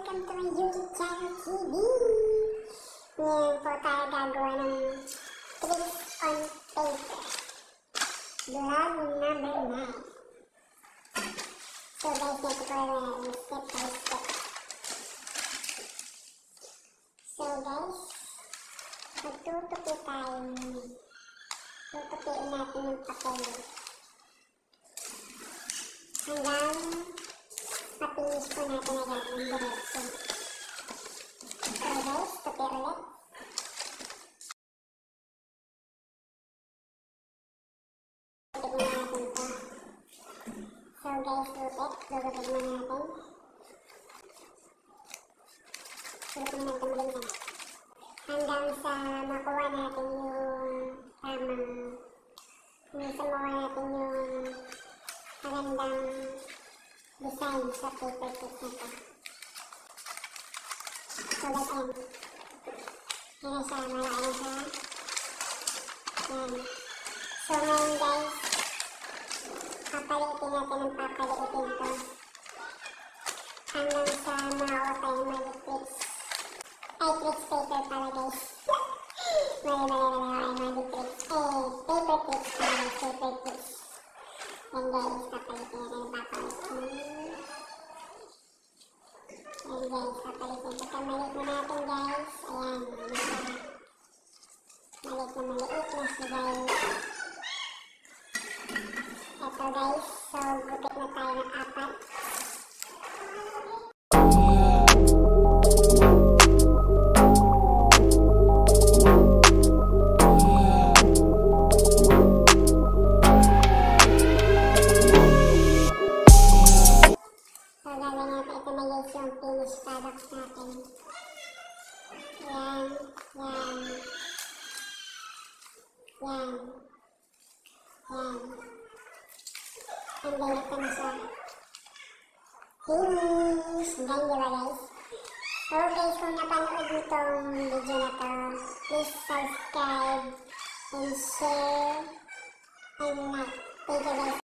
welcome to my YouTube channel TV Ngayon po tayo gagawa ng tricks on paper Vlog number 9 So guys, ito po yung step by step So guys, magtutupi tayo Tutupiin natin yung papel Hanggang agad yung diretso. So guys, to. So guys. Lulupit mo natin. Natin maganda. Hanggang sa makuha natin yung tamang hanggang natin yung magandang design sa paper clip na to. Ayan. Yan na siya. Malaki na siya. Yan. So ngayon guys, papalitin natin ang papalitin to. Hanggang sa makuha tayo magic clips. Ay, clips paper pala guys. mali, mali, mali, ay, magic clips. Eh, paper clips pala paper clips. Natin ang papalitin. Yan guys, guys, na maliit na siya guys. Guys, so gupit na tayo ng apat. Guys yung finished product natin. Yan, yan. Yan. Yan. Then ito na siya. Finish! Guys? So guys, kung napanood tong video na to, please subscribe and share and like. Thank you guys